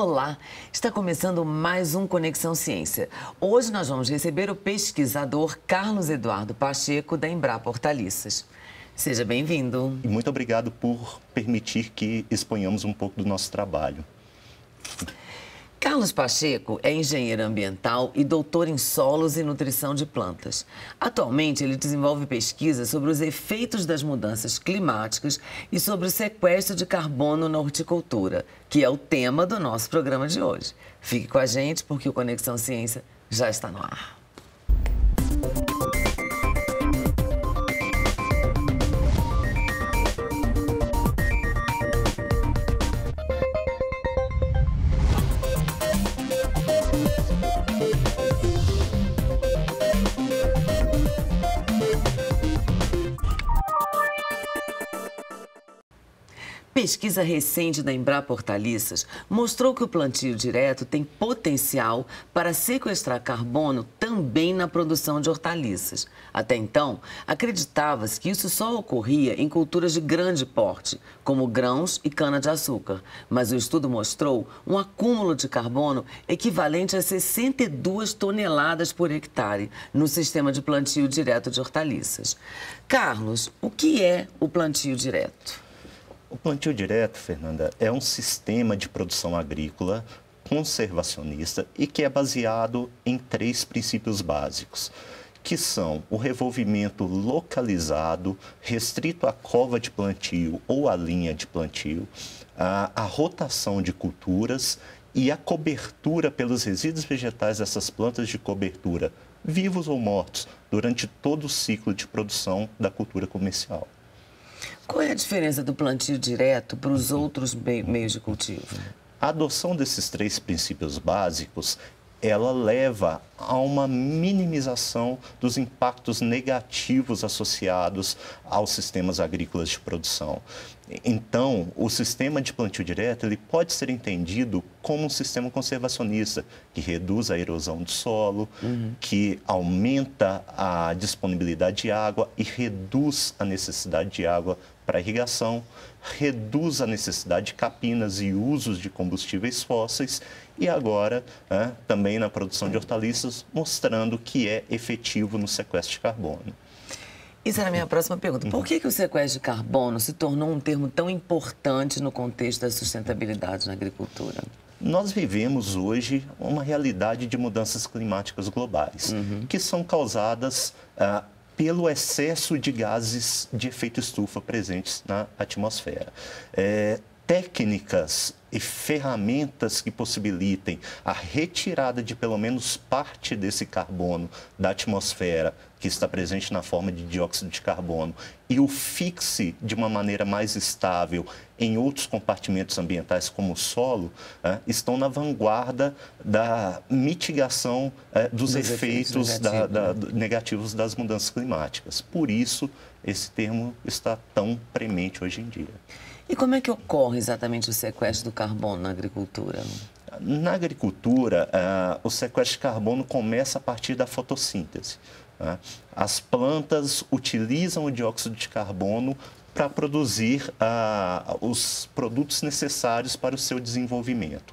Olá, está começando mais um Conexão Ciência. Hoje nós vamos receber o pesquisador Carlos Eduardo Pacheco, da Embrapa Hortaliças. Seja bem-vindo. Muito obrigado por permitir que exponhamos um pouco do nosso trabalho. Carlos Pacheco é engenheiro ambiental e doutor em solos e nutrição de plantas. Atualmente, ele desenvolve pesquisas sobre os efeitos das mudanças climáticas e sobre o sequestro de carbono na horticultura, que é o tema do nosso programa de hoje. Fique com a gente porque o Conexão Ciência já está no ar. Pesquisa recente da Embrapa Hortaliças mostrou que o plantio direto tem potencial para sequestrar carbono também na produção de hortaliças. Até então, acreditava-se que isso só ocorria em culturas de grande porte, como grãos e cana-de-açúcar. Mas o estudo mostrou um acúmulo de carbono equivalente a 62 toneladas por hectare no sistema de plantio direto de hortaliças. Carlos, o que é o plantio direto? O plantio direto, Fernanda, é um sistema de produção agrícola conservacionista e que é baseado em três princípios básicos, que são o revolvimento localizado, restrito à cova de plantio ou à linha de plantio, a, a rotação de culturas e a cobertura pelos resíduos vegetais dessas plantas de cobertura, vivos ou mortos, durante todo o ciclo de produção da cultura comercial. Qual é a diferença do plantio direto para os outros meios de cultivo? A adoção desses três princípios básicos ela leva a uma minimização dos impactos negativos associados aos sistemas agrícolas de produção. Então, o sistema de plantio direto ele pode ser entendido como um sistema conservacionista que reduz a erosão do solo, uhum. que aumenta a disponibilidade de água e reduz a necessidade de água para irrigação, reduz a necessidade de capinas e usos de combustíveis fósseis e agora né, também na produção de hortaliças, mostrando que é efetivo no sequestro de carbono. Isso era a minha próxima pergunta. Por que, que o sequestro de carbono se tornou um termo tão importante no contexto da sustentabilidade na agricultura? Nós vivemos hoje uma realidade de mudanças climáticas globais, uhum. que são causadas ah, pelo excesso de gases de efeito estufa presentes na atmosfera. É, técnicas e ferramentas que possibilitem a retirada de pelo menos parte desse carbono da atmosfera que está presente na forma de dióxido de carbono e o fixe de uma maneira mais estável em outros compartimentos ambientais como o solo, é, estão na vanguarda da mitigação é, dos, dos, efeitos, efeitos negativos, da, da, né? negativos das mudanças climáticas. Por isso, esse termo está tão premente hoje em dia. E como é que ocorre exatamente o sequestro do carbono na agricultura? Na agricultura, uh, o sequestro de carbono começa a partir da fotossíntese. Uh, as plantas utilizam o dióxido de carbono para produzir uh, os produtos necessários para o seu desenvolvimento.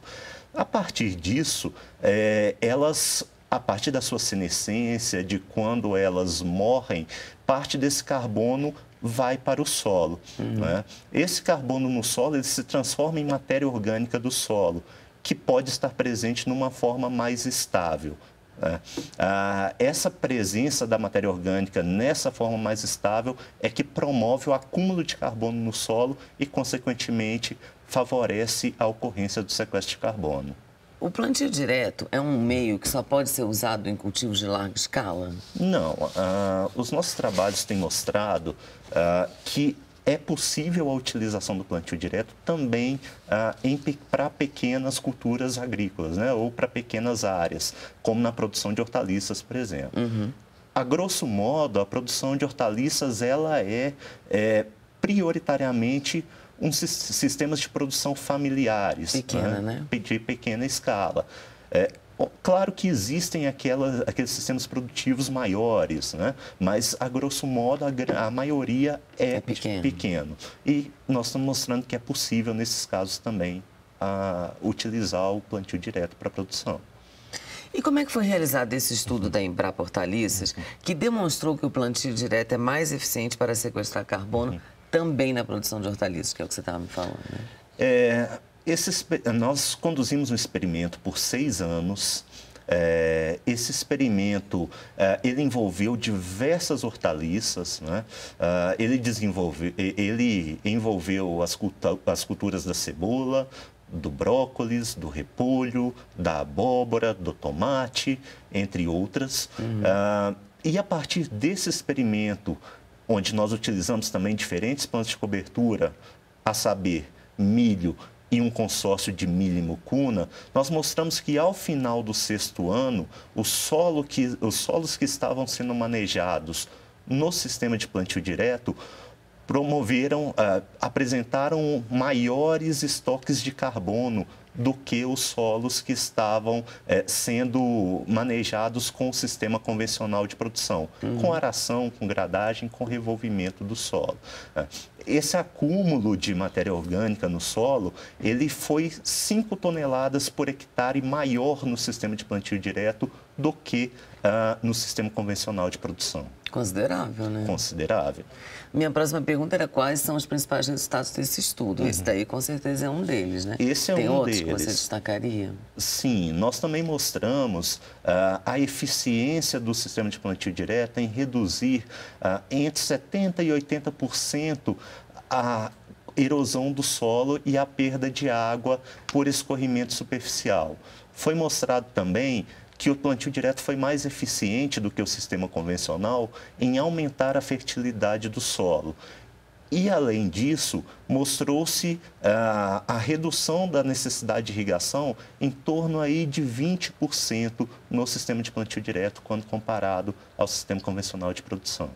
A partir disso, eh, elas a partir da sua senescência, de quando elas morrem, parte desse carbono vai para o solo. Uhum. Né? Esse carbono no solo ele se transforma em matéria orgânica do solo, que pode estar presente numa forma mais estável. Né? Ah, essa presença da matéria orgânica nessa forma mais estável é que promove o acúmulo de carbono no solo e, consequentemente, favorece a ocorrência do sequestro de carbono. O plantio direto é um meio que só pode ser usado em cultivos de larga escala? Não. Uh, os nossos trabalhos têm mostrado uh, que é possível a utilização do plantio direto também uh, para pequenas culturas agrícolas, né? ou para pequenas áreas, como na produção de hortaliças, por exemplo. Uhum. A grosso modo, a produção de hortaliças ela é, é prioritariamente uns sistemas de produção familiares. Pequena, né? né? De pequena escala. É, Claro que existem aquelas, aqueles sistemas produtivos maiores, né? mas, a grosso modo, a, a maioria é, é pequeno. pequeno. E nós estamos mostrando que é possível, nesses casos também, a utilizar o plantio direto para a produção. E como é que foi realizado esse estudo da Embrapa Hortaliças, que demonstrou que o plantio direto é mais eficiente para sequestrar carbono também na produção de hortaliças, que é o que você estava me falando? Né? É, esse, nós conduzimos um experimento por seis anos. É, esse experimento é, ele envolveu diversas hortaliças, né? É, ele desenvolveu, ele envolveu as, as culturas da cebola, do brócolis, do repolho, da abóbora, do tomate, entre outras. Uhum. Uh, e a partir desse experimento, onde nós utilizamos também diferentes plantas de cobertura, a saber, milho e um consórcio de milho e mucuna, nós mostramos que ao final do sexto ano, solo que, os solos que estavam sendo manejados no sistema de plantio direto promoveram, uh, apresentaram maiores estoques de carbono do que os solos que estavam eh, sendo manejados com o sistema convencional de produção, uhum. com aração, com gradagem, com revolvimento do solo. Uh, esse acúmulo de matéria orgânica no solo, ele foi 5 toneladas por hectare maior no sistema de plantio direto do que uh, no sistema convencional de produção. Considerável, né? Considerável. Minha próxima pergunta era quais são os principais resultados desse estudo. Uhum. Esse daí, com certeza, é um deles, né? Esse é Tem um outros deles. que você destacaria? Sim, nós também mostramos uh, a eficiência do sistema de plantio direto em reduzir uh, entre 70% e 80% a erosão do solo e a perda de água por escorrimento superficial. Foi mostrado também que o plantio direto foi mais eficiente do que o sistema convencional em aumentar a fertilidade do solo. E, além disso, mostrou-se ah, a redução da necessidade de irrigação em torno aí de 20% no sistema de plantio direto, quando comparado ao sistema convencional de produção.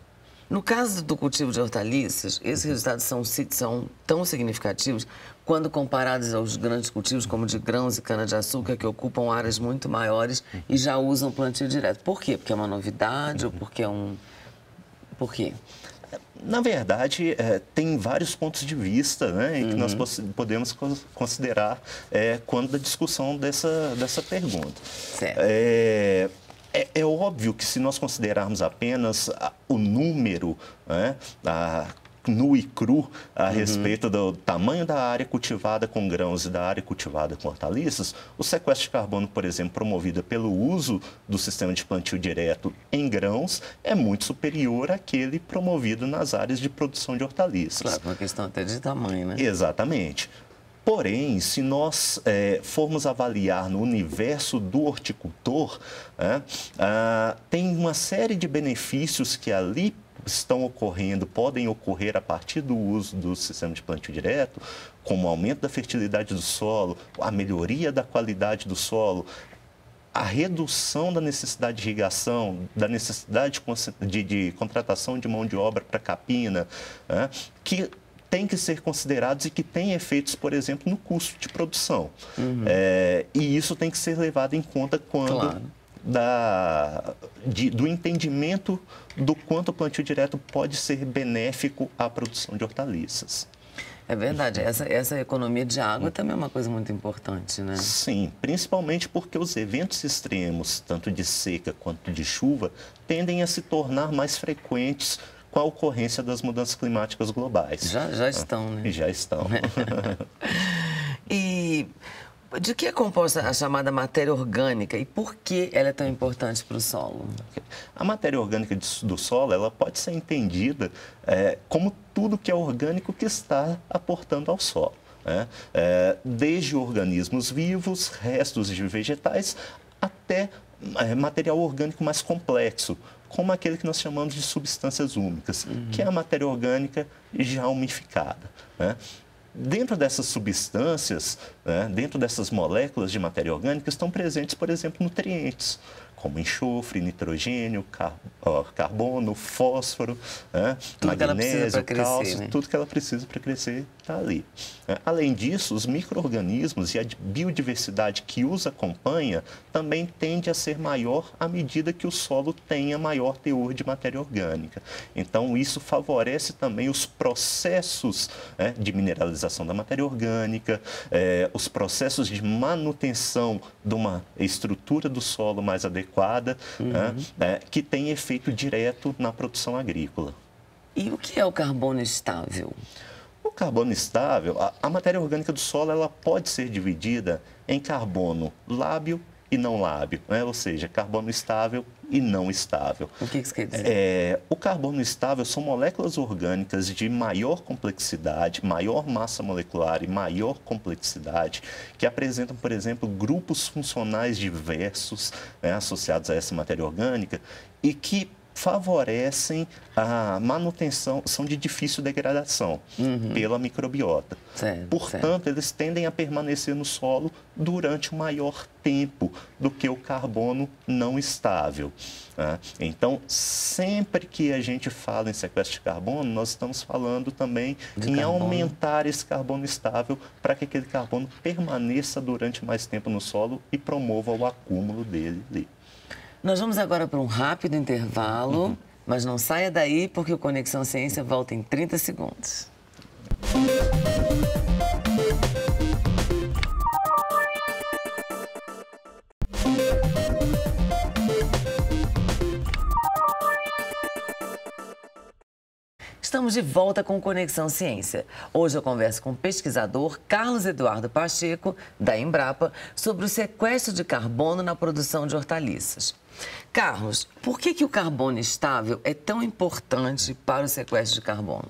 No caso do cultivo de hortaliças, esses resultados são, são tão significativos quando comparados aos grandes cultivos, como de grãos e cana-de-açúcar, que ocupam áreas muito maiores e já usam plantio direto. Por quê? Porque é uma novidade ou porque é um... Por quê? Na verdade, é, tem vários pontos de vista né, uhum. que nós uhum. podemos considerar é, quando da discussão dessa, dessa pergunta. Certo. É, é, é, óbvio que se nós considerarmos apenas o número né, a, nu e cru a uhum. respeito do tamanho da área cultivada com grãos e da área cultivada com hortaliças, o sequestro de carbono, por exemplo, promovido pelo uso do sistema de plantio direto em grãos, é muito superior àquele promovido nas áreas de produção de hortaliças. Claro, uma questão até de tamanho, né? Exatamente. Porém, se nós é, formos avaliar no universo do horticultor, é, ah, tem uma série de benefícios que ali estão ocorrendo, podem ocorrer a partir do uso do sistema de plantio direto, como o aumento da fertilidade do solo, a melhoria da qualidade do solo, a redução da necessidade de irrigação, da necessidade de, de contratação de mão de obra para capina, é, que têm que ser considerados e que têm efeitos, por exemplo, no custo de produção. Uhum. É, e isso tem que ser levado em conta quando claro. Da, de, do entendimento do quanto o plantio direto pode ser benéfico à produção de hortaliças. É verdade, essa, essa economia de água também é uma coisa muito importante, né? Sim, principalmente porque os eventos extremos, tanto de seca quanto de chuva, tendem a se tornar mais frequentes com a ocorrência das mudanças climáticas globais. Já, já estão, né? Já estão. e de que é composta a chamada matéria orgânica e por que ela é tão importante para o solo? A matéria orgânica do solo ela pode ser entendida é, como tudo que é orgânico que está aportando ao solo. Né? É, desde organismos vivos, restos de vegetais, até é, material orgânico mais complexo, como aquele que nós chamamos de substâncias úmicas, uhum. que é a matéria orgânica já umificada. Né? Dentro dessas substâncias, né, dentro dessas moléculas de matéria orgânica, estão presentes, por exemplo, nutrientes, como enxofre, nitrogênio, car ó, carbono, fósforo, né? magnésio, cálcio, né? tudo que ela precisa para crescer está ali. Né? Além disso, os micro-organismos e a biodiversidade que os acompanha também tende a ser maior à medida que o solo tenha maior teor de matéria orgânica. Então, isso favorece também os processos né, de mineralização da matéria orgânica, eh, os processos de manutenção de uma estrutura do solo mais adequada, uhum. né, que tem efeito direto na produção agrícola. E o que é o carbono estável? Carbono estável, a, a, matéria orgânica do solo, ela pode ser dividida em carbono lábio e não lábio, né? ou seja, carbono estável e não estável. O que isso quer dizer? É, o carbono estável são moléculas orgânicas de maior complexidade, maior massa molecular e maior complexidade, que apresentam, por exemplo, grupos funcionais diversos né, associados a essa matéria orgânica e que favorecem a manutenção, são de difícil degradação uhum. pela microbiota. Certo, Portanto, certo. eles tendem a permanecer no solo durante um maior tempo do que o carbono não estável. Né? Então, sempre que a gente fala em sequestro de carbono, nós estamos falando também de em carbono. aumentar esse carbono estável para que aquele carbono permaneça durante mais tempo no solo e promova o acúmulo dele. Nós vamos agora para um rápido intervalo, uhum. mas não saia daí porque o Conexão Ciência volta em 30 segundos. Estamos de volta com Conexão Ciência. Hoje eu converso com o pesquisador Carlos Eduardo Pacheco, da Embrapa, sobre o sequestro de carbono na produção de hortaliças. Carlos, por que, que o carbono estável é tão importante para o sequestro de carbono?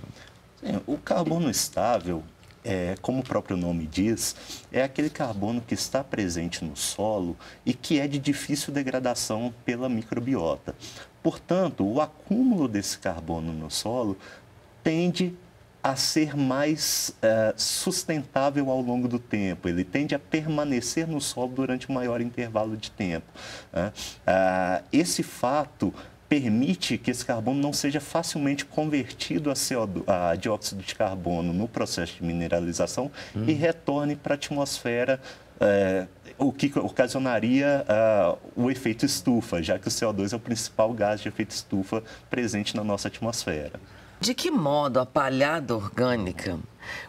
Sim, o carbono estável, é, como o próprio nome diz, é aquele carbono que está presente no solo e que é de difícil degradação pela microbiota. Portanto, o acúmulo desse carbono no solo tende a ser mais uh, sustentável ao longo do tempo, ele tende a permanecer no solo durante um maior intervalo de tempo. Uh, esse fato permite que esse carbono não seja facilmente convertido a, CO2, a dióxido de carbono no processo de mineralização hum. e retorne para a atmosfera, uh, o que ocasionaria o efeito estufa, já que o CO2 é o principal gás de efeito estufa presente na nossa atmosfera. De que modo a palhada orgânica,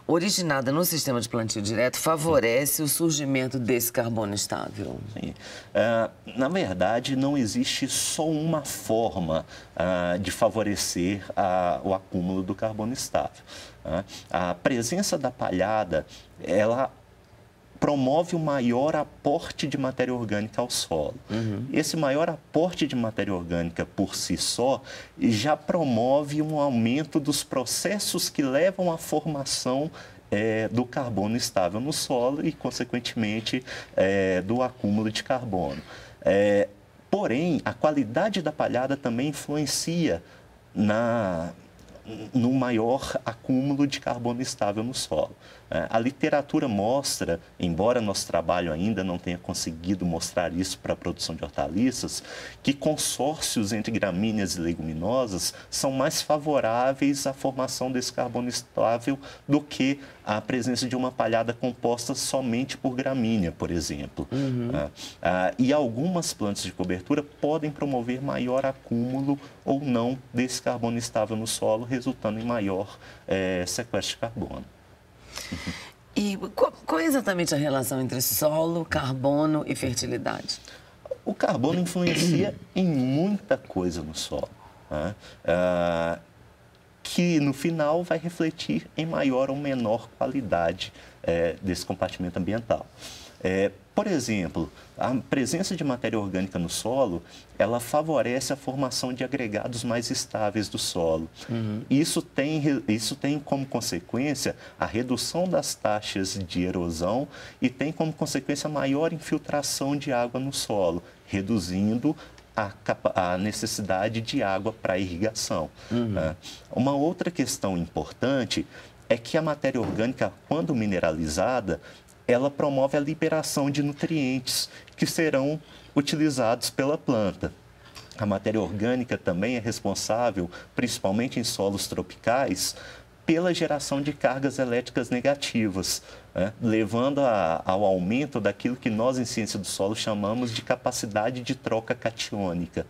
originada no sistema de plantio direto, favorece o surgimento desse carbono estável? Sim. Uh, na verdade, não existe só uma forma uh, de favorecer o acúmulo do carbono estável. A presença da palhada, ela promove o um maior aporte de matéria orgânica ao solo. Uhum. Esse maior aporte de matéria orgânica por si só já promove um aumento dos processos que levam à formação é, do carbono estável no solo e, consequentemente, é, do acúmulo de carbono. É, porém, a qualidade da palhada também influencia na, no maior acúmulo de carbono estável no solo. É, a literatura mostra, embora nosso trabalho ainda não tenha conseguido mostrar isso para a produção de hortaliças, que consórcios entre gramíneas e leguminosas são mais favoráveis à formação desse carbono estável do que a presença de uma palhada composta somente por gramínea, por exemplo. Uhum. Ah, ah, e algumas plantas de cobertura podem promover maior acúmulo ou não desse carbono estável no solo, resultando em maior é, sequestro de carbono. E qual, qual é exatamente a relação entre solo, carbono e fertilidade? O carbono influencia em muita coisa no solo, né? ah, que no final vai refletir em maior ou menor qualidade é, desse compartimento ambiental. É, por exemplo, a presença de matéria orgânica no solo, ela favorece a formação de agregados mais estáveis do solo. Uhum. Isso, tem, isso tem como consequência a redução das taxas de erosão e tem como consequência a maior infiltração de água no solo, reduzindo a, a, necessidade de água para irrigação. Uhum. Né? Uma outra questão importante é que a matéria orgânica, quando mineralizada, ela promove a liberação de nutrientes que serão utilizados pela planta. A matéria orgânica também é responsável, principalmente em solos tropicais, pela geração de cargas elétricas negativas, né? levando a, ao aumento daquilo que nós em ciência do solo chamamos de capacidade de troca catiônica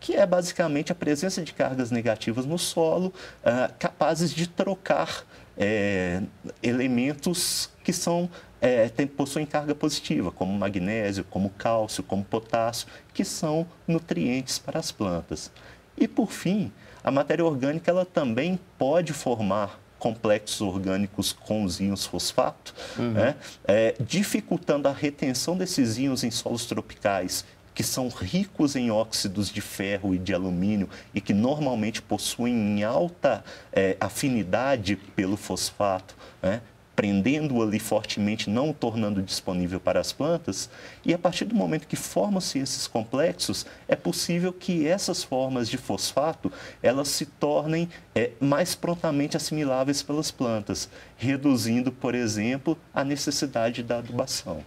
que é basicamente a presença de cargas negativas no solo, uh, capazes de trocar é, elementos que são é, tem, possuem carga positiva, como magnésio, como cálcio, como potássio, que são nutrientes para as plantas. E por fim, a matéria orgânica ela também pode formar complexos orgânicos com os íons fosfato, uhum. né? é, dificultando a retenção desses íons em solos tropicais que são ricos em óxidos de ferro e de alumínio e que normalmente possuem alta é, afinidade pelo fosfato, né? Prendendo ali fortemente, não tornando disponível para as plantas. E a partir do momento que formam-se esses complexos, é possível que essas formas de fosfato elas se tornem é, mais prontamente assimiláveis pelas plantas, reduzindo, por exemplo, a necessidade da adubação.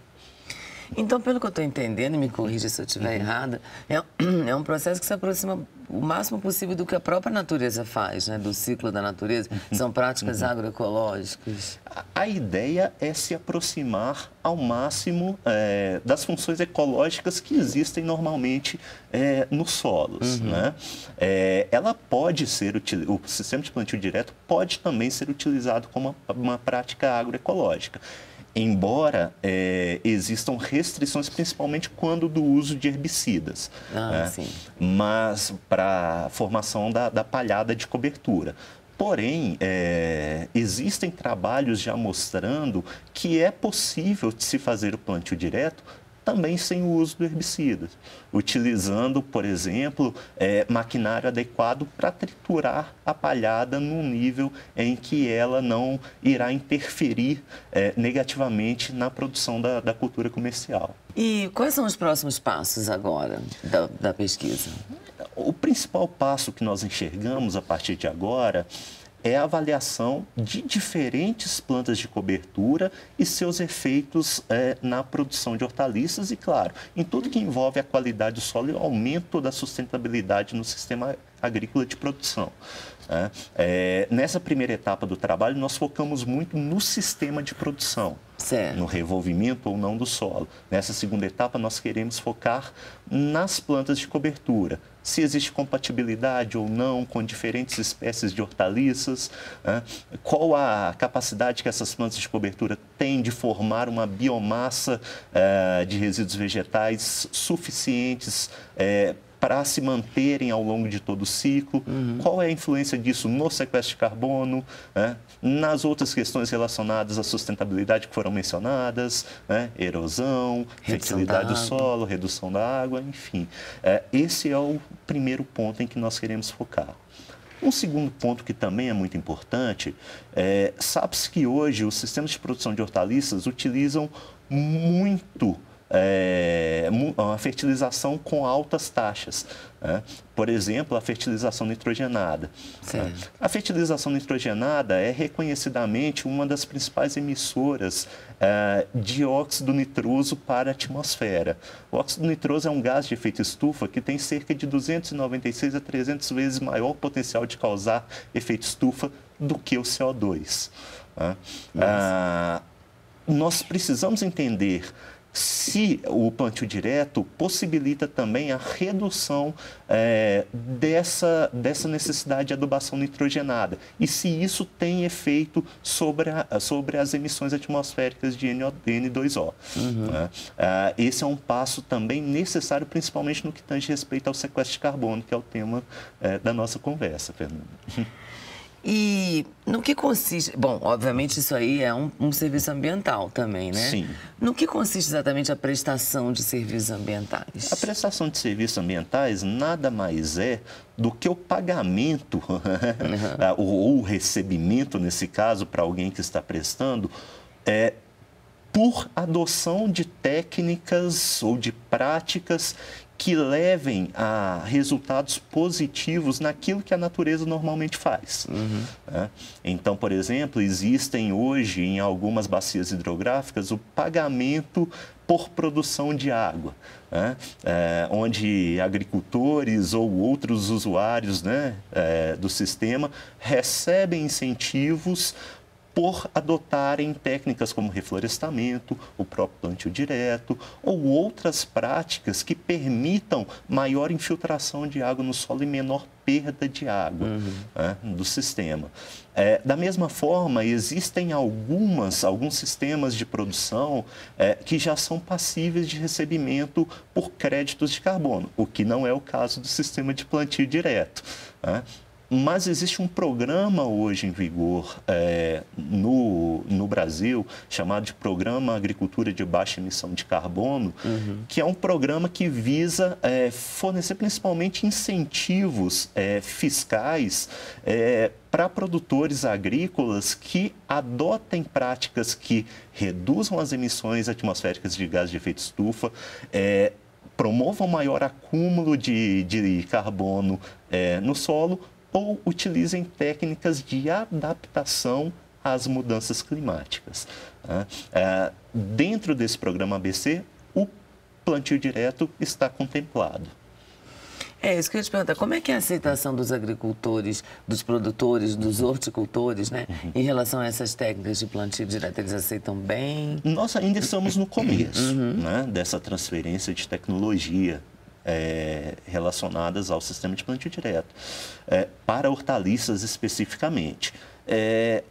Então, pelo que eu estou entendendo, me corrija se eu estiver uhum. errada, é, é um processo que se aproxima o máximo possível do que a própria natureza faz, né? do ciclo da natureza. Uhum. São práticas uhum. agroecológicas. A, a, ideia é se aproximar ao máximo é, das funções ecológicas que existem normalmente é, nos solos. Uhum. Né? É, ela pode ser, o sistema de plantio direto pode também ser utilizado como uma, uma prática agroecológica embora é, existam restrições, principalmente quando do uso de herbicidas, ah, né? mas para a formação da, da palhada de cobertura. Porém, é, existem trabalhos já mostrando que é possível se fazer o plantio direto também sem o uso do herbicida, utilizando, por exemplo, é, maquinário adequado para triturar a palhada num nível em que ela não irá interferir é, negativamente na produção da, da, cultura comercial. E quais são os próximos passos agora da, da pesquisa? O principal passo que nós enxergamos a partir de agora é a avaliação de diferentes plantas de cobertura e seus efeitos é, na produção de hortaliças e, claro, em tudo que envolve a qualidade do solo e o aumento da sustentabilidade no sistema agrícola de produção. É, é, nessa primeira etapa do trabalho, nós focamos muito no sistema de produção, certo. no revolvimento ou não do solo. Nessa segunda etapa, nós queremos focar nas plantas de cobertura, se existe compatibilidade ou não com diferentes espécies de hortaliças, né? qual a capacidade que essas plantas de cobertura têm de formar uma biomassa eh, de resíduos vegetais suficientes eh, para se manterem ao longo de todo o ciclo, uhum. qual é a influência disso no sequestro de carbono, né? nas outras questões relacionadas à sustentabilidade que foram mencionadas, né? erosão, redução fertilidade do solo, redução da água, enfim. É, esse é o primeiro ponto em que nós queremos focar. Um segundo ponto que também é muito importante, é, sabe-se que hoje os sistemas de produção de hortaliças utilizam muito é, uma fertilização com altas taxas. Né? Por exemplo, a fertilização nitrogenada. Né? A fertilização nitrogenada é reconhecidamente uma das principais emissoras é, de óxido nitroso para a atmosfera. O óxido nitroso é um gás de efeito estufa que tem cerca de 296 a 300 vezes maior potencial de causar efeito estufa do que o CO2. Né? Ah, nós precisamos entender se o plantio direto possibilita também a redução é, dessa, dessa necessidade de adubação nitrogenada e se isso tem efeito sobre, a, sobre as emissões atmosféricas de N2O. Uhum. Né? Ah, esse é um passo também necessário, principalmente no que tange respeito ao sequestro de carbono, que é o tema é, da nossa conversa, Fernando. E no que consiste. Bom, obviamente isso aí é um, um, serviço ambiental também, né? Sim. No que consiste exatamente a prestação de serviços ambientais? A prestação de serviços ambientais nada mais é do que o pagamento, uhum. ou o recebimento, nesse caso, para alguém que está prestando, é, por adoção de técnicas ou de práticas que levem a resultados positivos naquilo que a natureza normalmente faz. Uhum. Né? Então, por exemplo, existem hoje em algumas bacias hidrográficas o pagamento por produção de água, né? é, onde agricultores ou outros usuários né, é, do sistema recebem incentivos por adotarem técnicas como reflorestamento, o próprio plantio direto ou outras práticas que permitam maior infiltração de água no solo e menor perda de água uhum. né, do sistema. É, da mesma forma, existem algumas, alguns sistemas de produção é, que já são passíveis de recebimento por créditos de carbono, o que não é o caso do sistema de plantio direto. Né? Mas existe um programa hoje em vigor é, no, no Brasil, chamado de Programa Agricultura de Baixa Emissão de Carbono, uhum. que é um programa que visa é, fornecer principalmente incentivos é, fiscais é, para produtores agrícolas que adotem práticas que reduzam as emissões atmosféricas de gás de efeito estufa, é, promovam maior acúmulo de, de carbono é, no solo ou utilizem técnicas de adaptação às mudanças climáticas. Né? É, dentro desse programa ABC, o plantio direto está contemplado. É isso que eu ia te perguntar. Como é que é a aceitação dos agricultores, dos produtores, dos horticultores, né? Uhum. Em relação a essas técnicas de plantio direto, eles aceitam bem? Nós ainda estamos no começo uhum. né, dessa transferência de tecnologia é, relacionadas ao sistema de plantio direto, é, para hortaliças especificamente. É,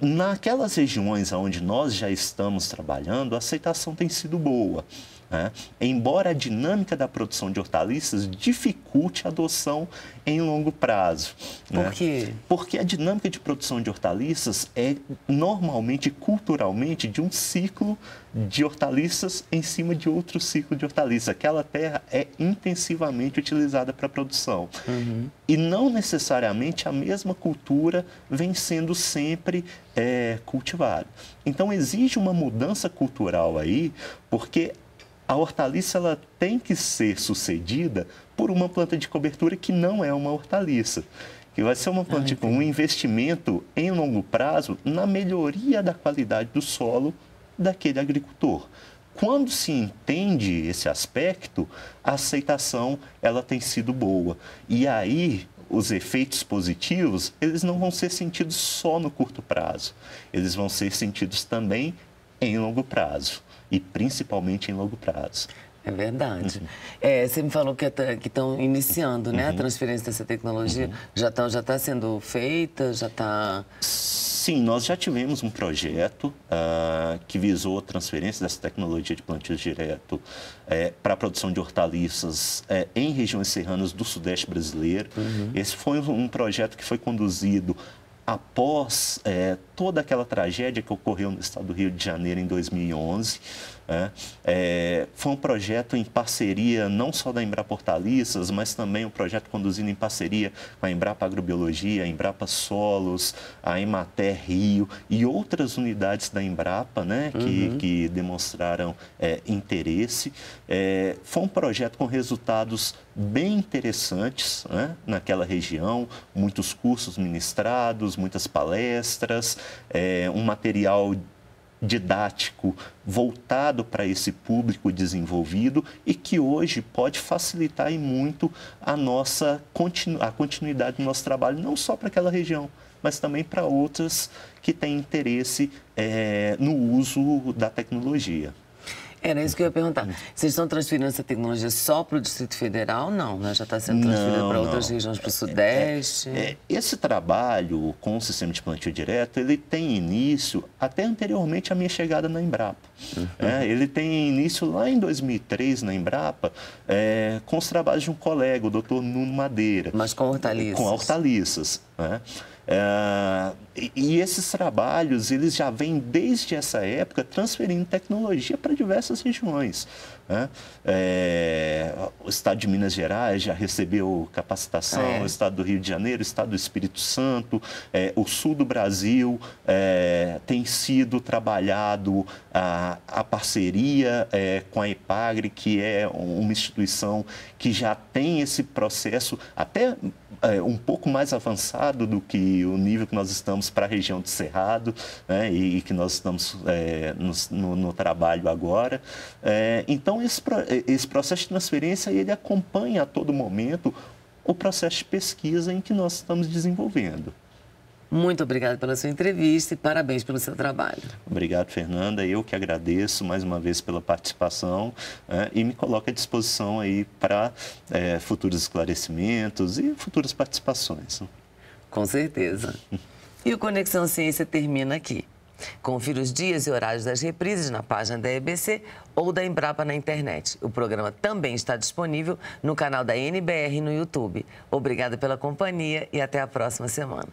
naquelas regiões onde nós já estamos trabalhando, a aceitação tem sido boa. Né? Embora a dinâmica da produção de hortaliças dificulte a adoção em longo prazo. Por né? quê? Porque a dinâmica de produção de hortaliças é normalmente, culturalmente, de um ciclo de hortaliças em cima de outro ciclo de hortaliças. Aquela terra é intensivamente utilizada para a produção. Uhum. E não necessariamente a mesma cultura vem sendo sempre é, cultivada. Então, exige uma mudança cultural aí, porque a hortaliça ela tem que ser sucedida por uma planta de cobertura que não é uma hortaliça. Que vai ser uma planta, ah, um investimento em longo prazo na melhoria da qualidade do solo daquele agricultor. Quando se entende esse aspecto, a aceitação ela tem sido boa. E aí os efeitos positivos, eles não vão ser sentidos só no curto prazo. Eles vão ser sentidos também em longo prazo e principalmente em longo prazo. É verdade. Uhum. É, você me falou que estão iniciando né, uhum. a transferência dessa tecnologia. Uhum. Já está já tá sendo feita? Já está. Sim, nós já tivemos um projeto uh, que visou a transferência dessa tecnologia de plantio direto é, para a produção de hortaliças é, em regiões serranas do Sudeste brasileiro. Uhum. Esse foi um projeto que foi conduzido após é, toda aquela tragédia que ocorreu no estado do Rio de Janeiro em 2011. É, é, foi um projeto em parceria não só da Embrapa Hortaliças, mas também um projeto conduzido em parceria com a Embrapa Agrobiologia, a Embrapa Solos, a Emater Rio e outras unidades da Embrapa né, que, uhum. que demonstraram é, interesse. É, foi um projeto com resultados bem interessantes né, naquela região, muitos cursos ministrados, muitas palestras, é, um material didático voltado para esse público desenvolvido e que hoje pode facilitar e muito a nossa continu a continuidade do nosso trabalho, não só para aquela região, mas também para outras que têm interesse é, no uso da tecnologia. Era isso que eu ia perguntar. Vocês estão transferindo essa tecnologia só para o Distrito Federal? Não, né? Já está sendo transferida para outras regiões, para o Sudeste? É, é, esse trabalho com o sistema de plantio direto, ele tem início até anteriormente à minha chegada na Embrapa. Uhum. É, ele tem início lá em 2003 na Embrapa, é, com os trabalhos de um colega, o doutor Nuno Madeira. Mas com hortaliças? Com hortaliças. Né? É, e, esses trabalhos, eles já vêm desde essa época transferindo tecnologia para diversas regiões. Né? É, o estado de Minas Gerais já recebeu capacitação, é. o estado do Rio de Janeiro, o estado do Espírito Santo, é, o sul do Brasil é, tem sido trabalhado a, a parceria é, com a EPAGRE, que é uma instituição que já tem esse processo até é, um pouco mais avançado do que o nível que nós estamos para a região de Cerrado né, e, e, que nós estamos é, no, no, trabalho agora. É, então, esse, esse processo de transferência ele acompanha a todo momento o processo de pesquisa em que nós estamos desenvolvendo. Muito obrigada pela sua entrevista e parabéns pelo seu trabalho. Obrigado, Fernanda. Eu que agradeço mais uma vez pela participação é, e me coloco à disposição aí para é, futuros esclarecimentos e futuras participações. Com certeza. E o Conexão Ciência termina aqui. Confira os dias e horários das reprises na página da EBC ou da Embrapa na internet. O programa também está disponível no canal da NBR no YouTube. Obrigada pela companhia e até a próxima semana.